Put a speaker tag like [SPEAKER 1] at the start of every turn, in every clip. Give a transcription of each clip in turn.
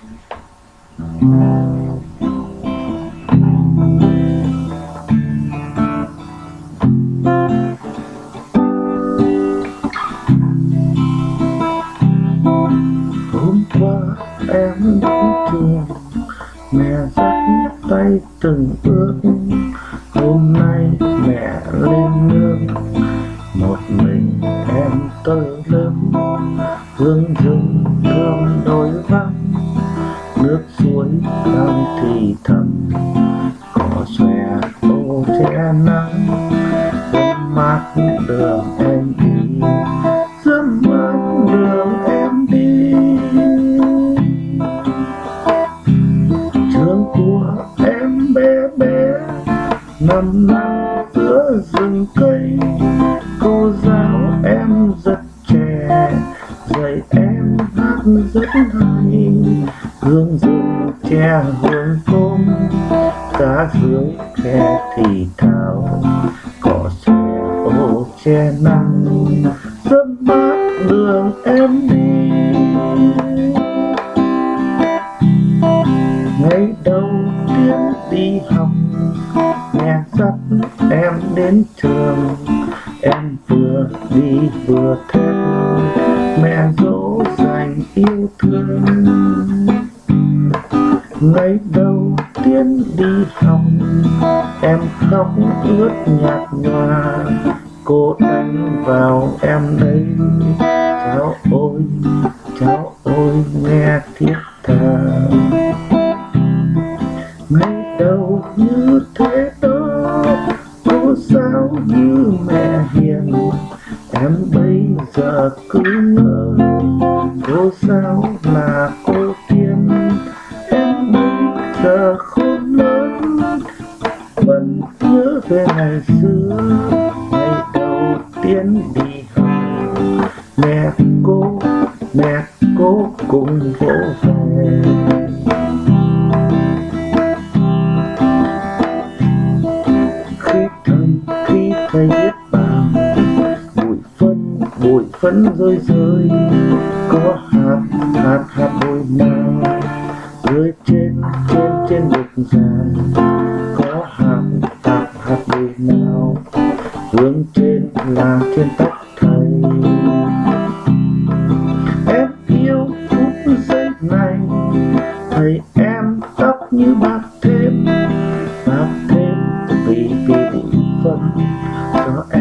[SPEAKER 1] hôm qua em đến trường mẹ dắt tay từng bước hôm nay mẹ lên nương một mình em tới lớp hương dương nước suối đang thì thầm. Cỏ xòe ô che nắng dâm mát đường em đi. Dẫm mát đường em đi. Trường của em bé bé nằm nằm giữa rừng cây. Cô giáo em giật dạy hát rất hay hương rừng che hương tôm cá dưới khe thì thào cỏ xòe ô che nắng. Dâm bát đường em đi. Ngày đầu tiên đi học, mẹ dắt em đến trường. Em vừa đi vừa thét, mẹ rồi yêu thương. Ngày đầu tiên đi học, em khóc ướt nhạt nhòa. Cô đánh vào em đây, cháu ôi cháu ôi nghe thiết tha ngày đầu như thế đó, cô giáo như mẹ hiền? Em bây giờ cứ ngỡ cô sao là cô tiên em bây giờ khôn lớn? Vẫn nhớ về ngày xưa, ngày đầu tiên đi học. Mẹ cô mẹ cô cùng vỗ về. Khi thầm khi thầy phấn rơi rơi, có hạt hạt hạt bụi nào rơi trên trên trên bục giàn có hạt hạt hạt bụi nào hướng trên là trên tóc thầy. Em yêu phút giây này, thầy em tóc như bạc thêm. Bạc thêm vì vì bụi phân cho em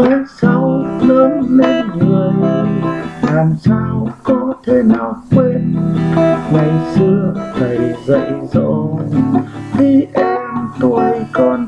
[SPEAKER 1] mai sau lớn lên người. Làm sao có thể nào quên? Ngày xưa thầy dạy dỗ khi em, tuổi còn